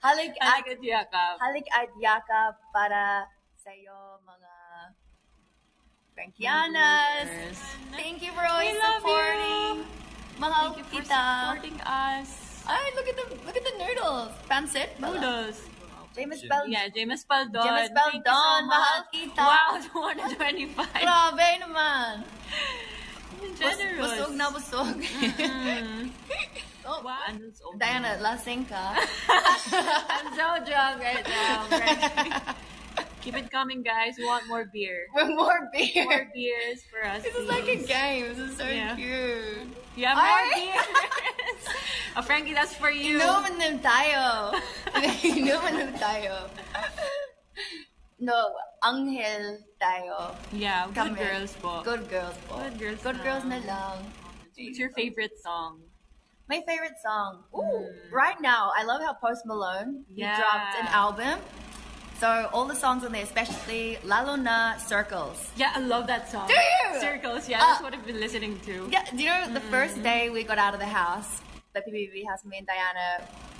Halik at, Halik at yakap. halik at yakap para sa'yo, mga Frankianas. Thank you for always supporting. Mga Thank you for kita. supporting us. Ay, look at the look at the noodles. Pancit. Noodles. James Bell. Yeah, James Paldon. James you so Baldon, mahal kita. Wow, 225. Grabe naman. Bus- Generous. Busog na busog. Mm. oh, Wow. Ano, so- Diana, lasing ka. I'm so drunk right now. Frankie. Keep it coming, guys. We want more beer. More beer. More beers for us. This is like a game. This is so Yeah. cute. Yeah, more Ay! beers. oh, Frankie, that's for you. Inuman na tayo. Inuman na tayo. No, anghel tayo. Yeah, good Kami. girls po. Good girls po. Good girls Good na. girls na lang. What's your favorite song? My favorite song. Ooh, Mm. right now, I love how Post Malone he dropped an album. So all the songs on there, especially Lalo Na Circles. Yeah, I love that song. Do you? Circles, yeah, that's Uh, what I've been listening to. Yeah, do you know the first day we got out of the house, the PBB house, me and Diana,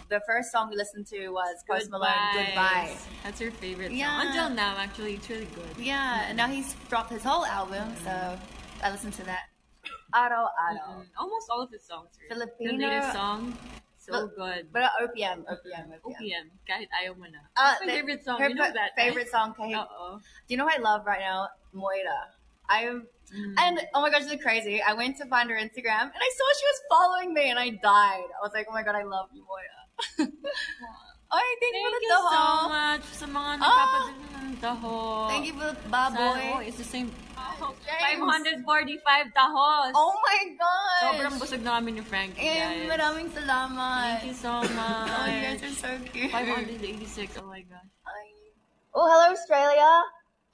the first song we listened to was Post Malone, Goodbye. That's your favorite Yeah. song. Until now, actually, it's really good. Yeah, and now he's dropped his whole album, so I listened to that. Aro Aro. Mm, Almost all of his songs. Are Filipino- The latest song, so But- good. But OPM, OPM, OPM. OPM, kahit ayaw mo na. Uh, my favorite song. Her You know that, favorite song, kahit, Oo. Do you know what I love right now? Moira. I'm Mm. and oh my gosh, it's crazy. I went to find her Instagram and I saw she was following me and I died. I was like, oh my god, I love you, Moira. oh, thank, you for Thank the you so much sa mga Ah! nagpapadala ng taho. Thank you for the Sana, oh, baboy. it's the same. James. 545 tahos. Oh my god. Sobrang busog na kami ni Frankie, Eh, guys. maraming salamat. Thank you so much. Oh, you guys are so cute. 586, oh my god. Oh, hello, Australia.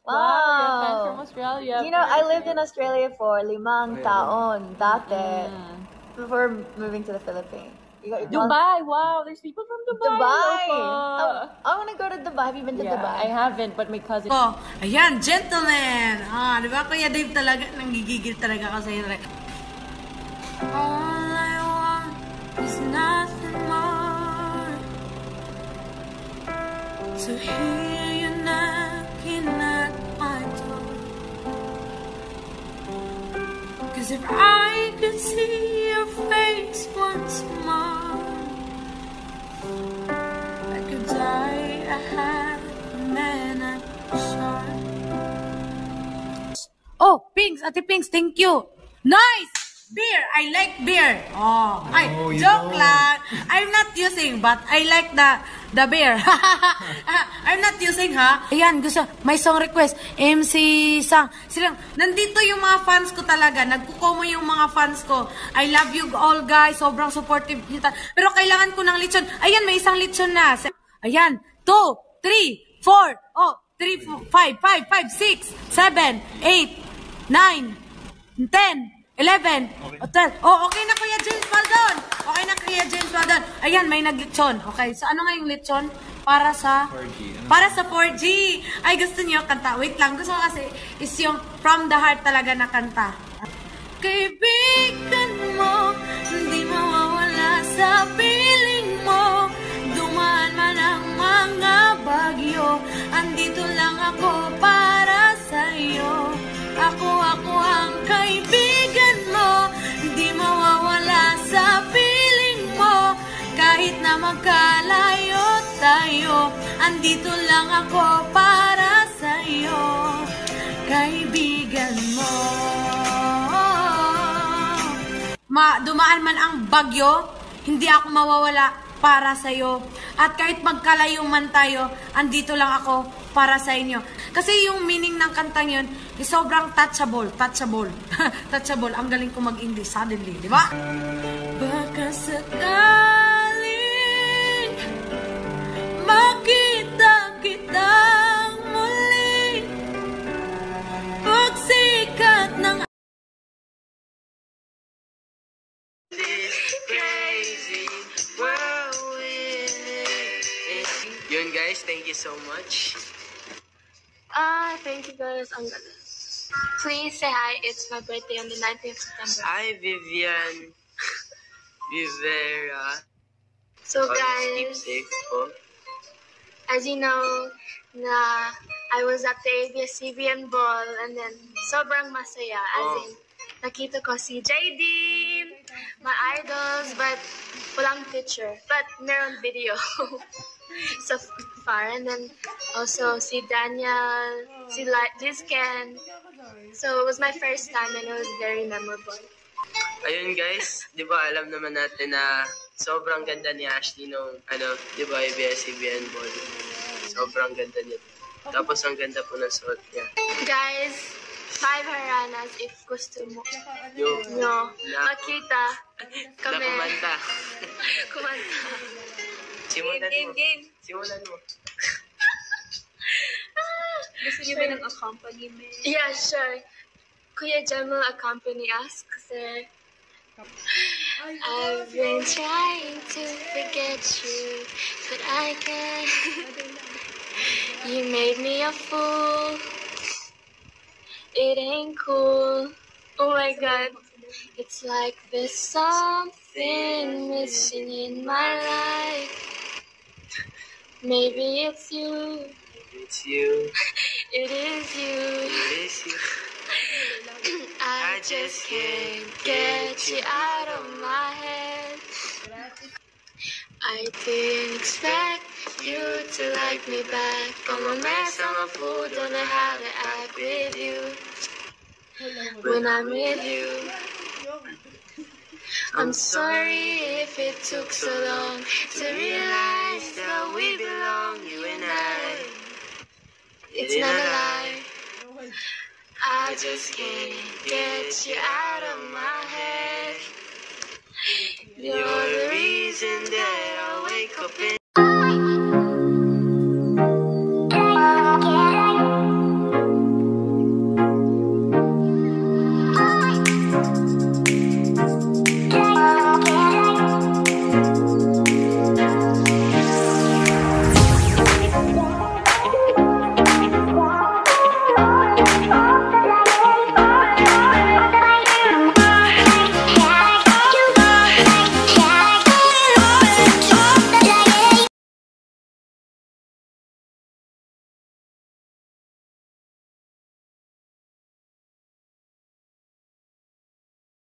Wow, you're a fan Wow. from Australia. You know, I lived in Australia for limang taon dati Mm. before moving to the Philippines. You got your Dubai, wow, there's people from Dubai. Dubai. Opo. I, want to go to Dubai. Have you been to Yeah, I haven't, but my cousin. Oh, ayan, gentleman. Ah, di ba Kuya Dave talaga, nanggigigil talaga ako sa'yo. Like, All I want is nothing more To hear you Cause if I could see your face once more I could die a man, I'm sure. Oh, Pinks, Ate Pinks, thank you. Nice! I like beer. Oh, ay, No, you joke don't. lang. I'm not using, but I like the the beer. I'm not using, ha? Ayan, gusto, may song request. MC Sang. Silang, nandito yung mga fans ko talaga. Nagkukomo yung mga fans ko. I love you all, guys. Sobrang supportive kita. Pero kailangan ko ng lechon. Ayan, may isang lechon na. Ayan, 2, 3, 4, oh, 3, 5, 5, 5, 6, 7, 8, 9, 10, 11, o 12. Oh, okay na Kuya James Baldon. Okay na Kuya James Baldon. Ayan, may naglechon. Okay, so ano nga yung lechon? Para sa 4G. Para sa 4G. Ay, gusto niyo kanta. Wait lang, gusto ko kasi is yung from the heart talaga na kanta. Kaibigan na magkalayo tayo, andito lang ako para sa'yo. Kaibigan mo. Ma, dumaan man ang bagyo, hindi ako mawawala para sa iyo. At kahit magkalayo man tayo, andito lang ako para sa inyo. Kasi yung meaning ng kantang yun, is sobrang touchable, touchable. touchable, ang galing ko mag-English suddenly, di ba? Baka sakaling Yun guys, thank you so much. Ah, thank you guys. Ang. Please say hi. It's my birthday on the 19th of September. Hi Vivian. Vivera. So keep guys, as you know, na I was at the ABS-CBN ball and then sobrang masaya. As Oh. in, nakita ko si JD, my idols, but walang picture. But meron video so far. And then also si Daniel, si Li- Liz Ken. So it was my first time and it was very memorable. Ayun guys, di ba alam naman natin na sobrang ganda ni Ashley nung ano, di ba ABS-CBN ball. Sobrang ganda niya. Tapos ang ganda po ng suot niya. Guys, five haranas if gusto mo. Yung No, makita kami. na kumanta. Kumanta. Simulan mo. Simulan mo. Gusto niyo ba ng accompaniment? Yeah, sure. Kuya Jem will accompany us kasi uh, I've been trying to forget you, but I can't. you made me a fool. It ain't cool. Oh my god. It's like there's something missing in my life. Maybe it's you. It's you. It is you. It is you. I just can't get you out of my head. I didn't expect you to like me back. I'm a mess, I'm a fool, don't know how to act with you. When I'm with you, I'm sorry if it took so long to realize that we belong, you and I. It's not a lie. I just can't get you out of my head. You're the reason that I wake up in